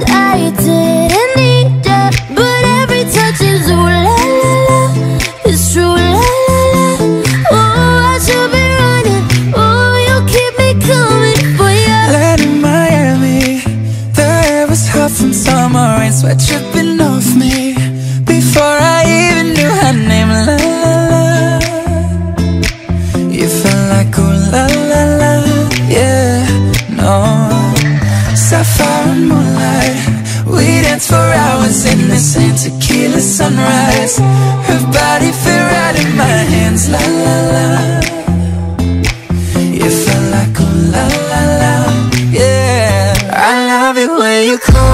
didn't need ya, but every touch is ooh la la la. It's true la la la. Oh, I should be running. Oh, you keep me coming for ya. Land in Miami The air was hot from summer rain Sweat dripping off me Before I even knew her name La la You felt like oh la la Sapphire and moonlight. We danced for hours in the same tequila sunrise. Her body fit right in my hands La la la. You felt like oh la la la, yeah. I love it when you call